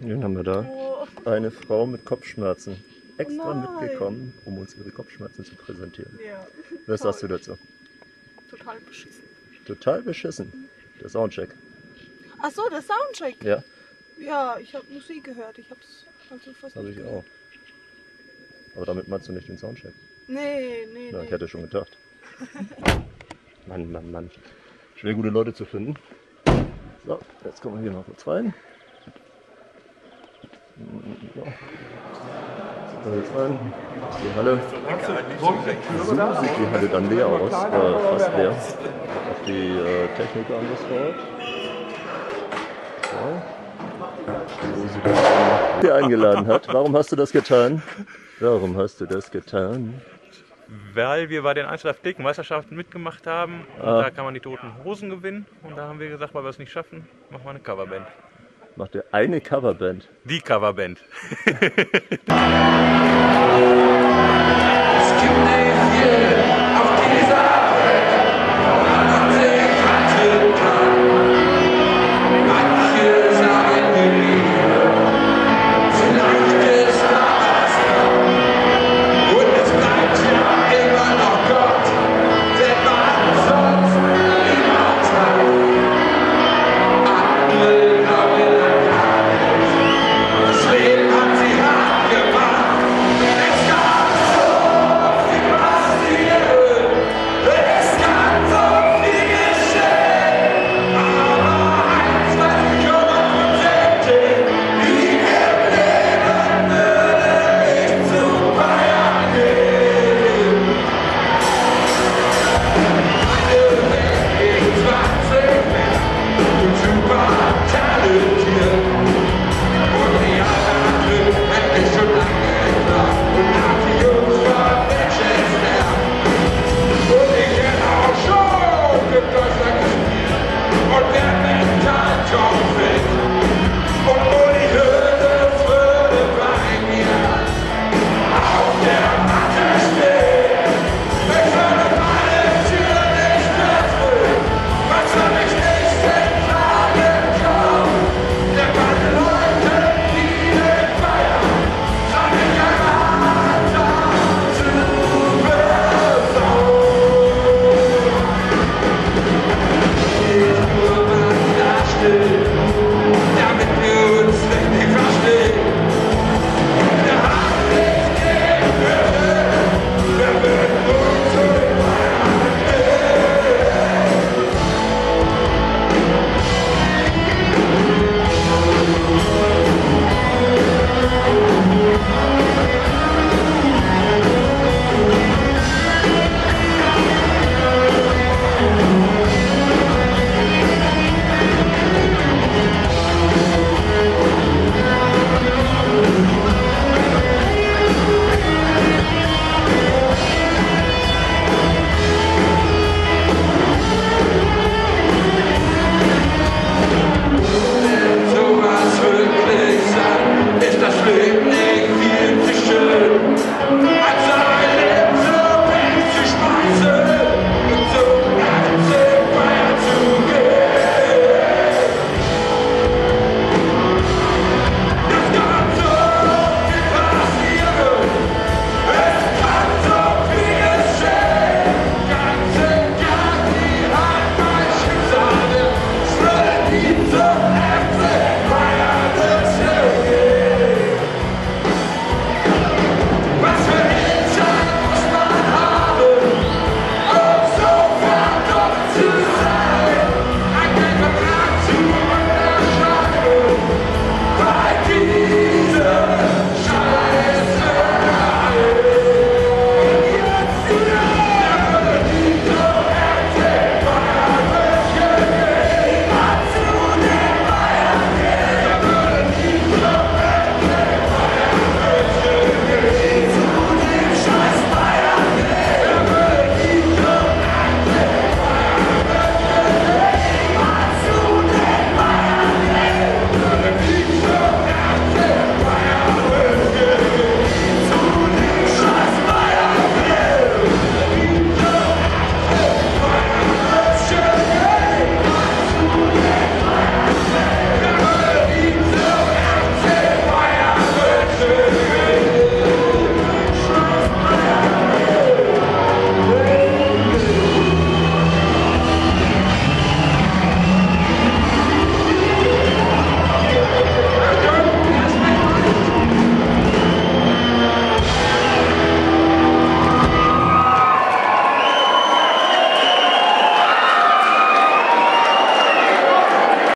Den haben wir da. Oh, Eine Frau mit Kopfschmerzen. Extra nein. mitgekommen, um uns ihre Kopfschmerzen zu präsentieren. ja, Was sagst du dazu? total beschissen. Total beschissen. Der Soundcheck. Ach so, der Soundcheck. Ja, Ja, ich habe Musik gehört. Ich hab's also fast habe ich gehört. auch. Aber damit meinst du nicht den Soundcheck. Nee, nee, Ja, nee. ich hätte schon gedacht. Mann, Mann, Mann. Schwer gute Leute zu finden. So, jetzt kommen wir hier noch kurz rein. So. Jetzt kommen wir jetzt rein. Die Halle. So sieht die Halle dann leer aus. Äh, fast leer. Auf die äh, Technik angeschaut. So. Wer eingeladen hat. Warum hast du das getan? Warum hast du das getan? Weil wir bei den Einzelathletikmeisterschaften mitgemacht haben. Und Ah. Da kann man die toten Hosen gewinnen. Und da haben wir gesagt, weil wir es nicht schaffen, machen wir eine Coverband. Macht ihr eine Coverband? Die Coverband.